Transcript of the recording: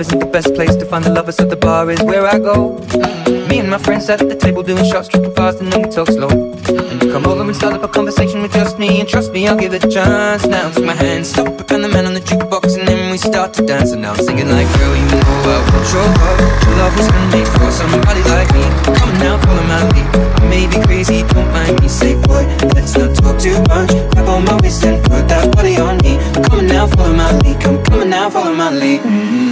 isn't the best place to find the lovers, so the bar is where I go. Me and my friends sat at the table doing shots, tripping fast, and then we talk slow. And you come over and start up a conversation with just me, and trust me, I'll give it a chance. Now take my hand, stop and the man on the jukebox, and then we start to dance. And now I'm singing like, girl, you know I want your love. Your love was handmade for somebody like me. Come on now, follow my lead. I may be crazy, don't mind me. Say, boy, let's not talk too much. Grab on my waist and put that body on me. Come on now, follow my lead. Come, come on now, follow my lead. In love